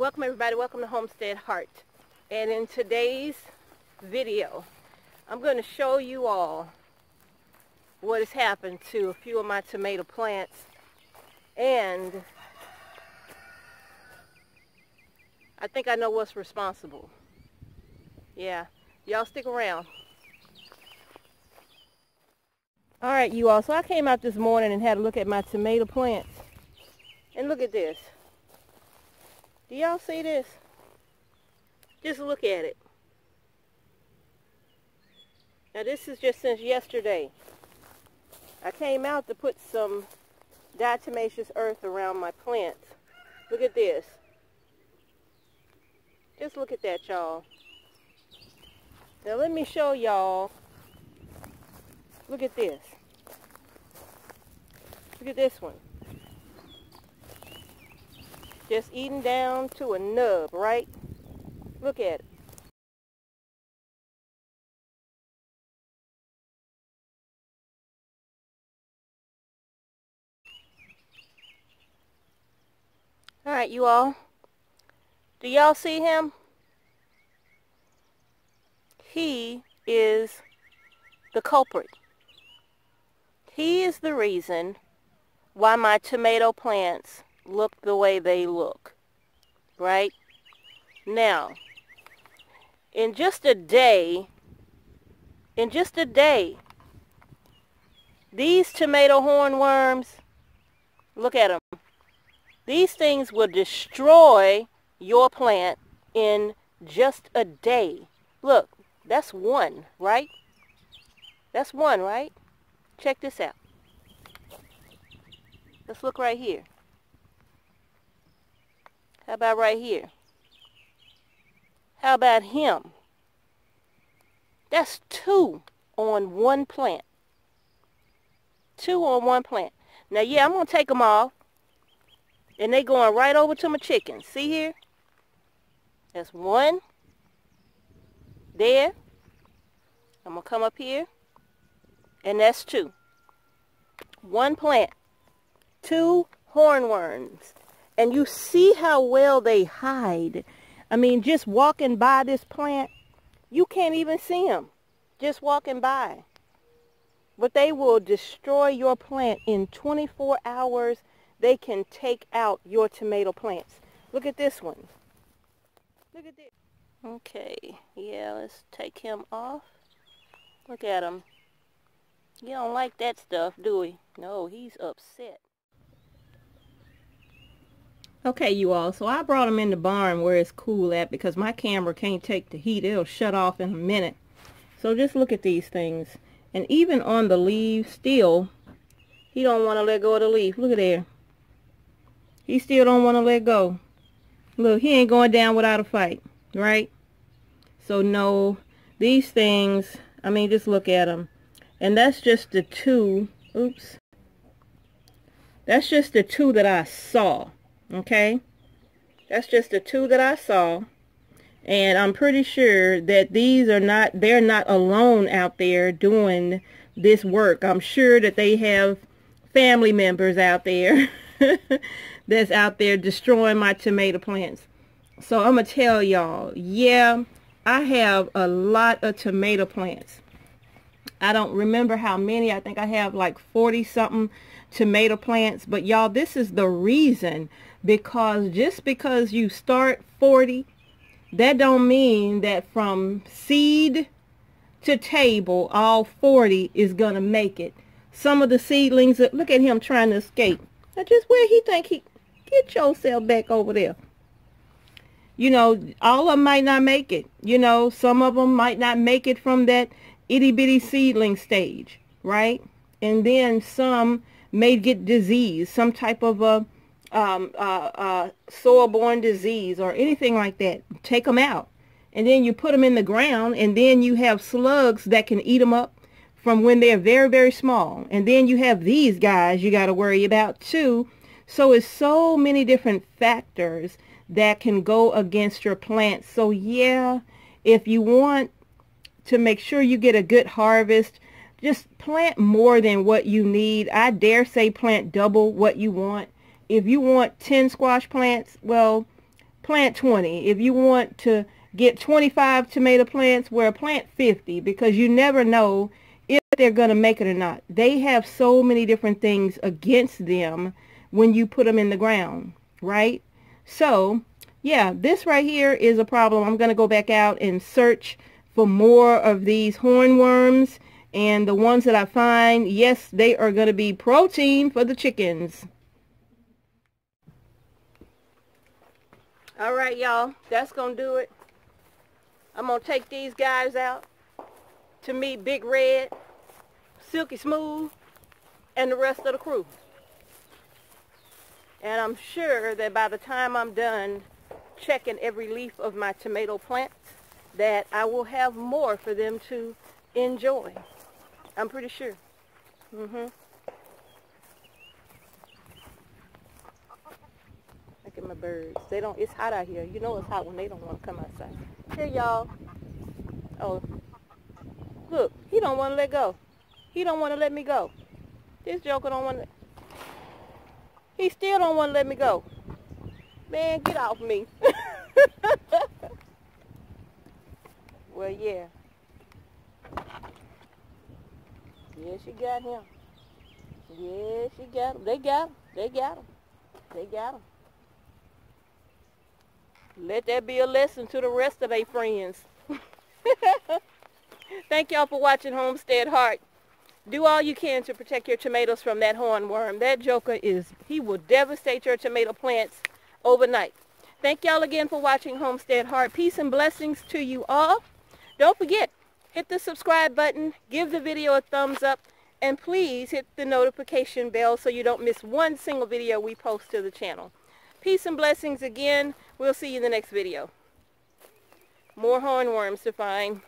Welcome everybody, welcome to Homestead Heart. And in today's video, I'm going to show you all what has happened to a few of my tomato plants and I think I know what's responsible. Yeah, y'all stick around. Alright you all, so I came out this morning and had a look at my tomato plants. And look at this. Do y'all see this? Just look at it. Now this is just since yesterday. I came out to put some diatomaceous earth around my plants. Look at this. Just look at that, y'all. Now let me show y'all. Look at this. Look at this one. Just eating down to a nub, right? Look at it. All right, you all. Do y'all see him? He is the culprit. He is the reason why my tomato plants look the way they look. Right? Now, in just a day, in just a day, these tomato hornworms, look at them. These things will destroy your plant in just a day. Look, that's one, right? That's one, right? Check this out. Let's look right here. How about right here? How about him? That's two on one plant. Two on one plant. Now, yeah, I'm going to take them off. And they going right over to my chickens. See here? That's one. There. I'm going to come up here. And that's two. One plant. Two hornworms and you see how well they hide. I mean, just walking by this plant, you can't even see them just walking by. But they will destroy your plant in 24 hours. They can take out your tomato plants. Look at this one. Look at this. Okay, yeah, let's take him off. Look at him. You don't like that stuff, do we? No, he's upset. Okay, you all, so I brought them in the barn where it's cool at because my camera can't take the heat. It'll shut off in a minute. So just look at these things. And even on the leaf, still, he don't want to let go of the leaf. Look at there. He still don't want to let go. Look, he ain't going down without a fight, right? So no, these things, I mean, just look at them. And that's just the two, oops. That's just the two that I saw okay? That's just the two that I saw. And I'm pretty sure that these are not they're not alone out there doing this work. I'm sure that they have family members out there that's out there destroying my tomato plants. So I'm gonna tell y'all yeah I have a lot of tomato plants. I don't remember how many. I think I have like 40 something tomato plants. But y'all this is the reason because just because you start 40 that don't mean that from seed to table all 40 is gonna make it. Some of the seedlings look at him trying to escape. Now just where he think he get yourself back over there. You know all of them might not make it you know. Some of them might not make it from that itty bitty seedling stage right? And then some may get disease some type of a um, uh, uh, soil-borne disease or anything like that. Take them out. And then you put them in the ground and then you have slugs that can eat them up from when they're very, very small. And then you have these guys you got to worry about too. So it's so many different factors that can go against your plants. So yeah, if you want to make sure you get a good harvest, just plant more than what you need. I dare say plant double what you want if you want 10 squash plants, well, plant 20. If you want to get 25 tomato plants, well, plant 50 because you never know if they're going to make it or not. They have so many different things against them when you put them in the ground, right? So, yeah, this right here is a problem. I'm going to go back out and search for more of these hornworms. And the ones that I find, yes, they are going to be protein for the chickens. All right, y'all. That's going to do it. I'm going to take these guys out to meet Big Red, Silky Smooth, and the rest of the crew. And I'm sure that by the time I'm done checking every leaf of my tomato plants, that I will have more for them to enjoy. I'm pretty sure. Mm-hmm. At my birds. They don't, it's hot out here. You know it's hot when they don't want to come outside. Here, y'all. Oh, look, he don't want to let go. He don't want to let me go. This joker don't want to. He still don't want to let me go. Man, get off me. well, yeah. Yeah, she got him. Yeah, she got him. They got him. They got him. They got him. Let that be a lesson to the rest of their friends. Thank y'all for watching Homestead Heart. Do all you can to protect your tomatoes from that hornworm. That joker is, he will devastate your tomato plants overnight. Thank y'all again for watching Homestead Heart. Peace and blessings to you all. Don't forget, hit the subscribe button, give the video a thumbs up, and please hit the notification bell so you don't miss one single video we post to the channel. Peace and blessings again. We'll see you in the next video. More hornworms to find.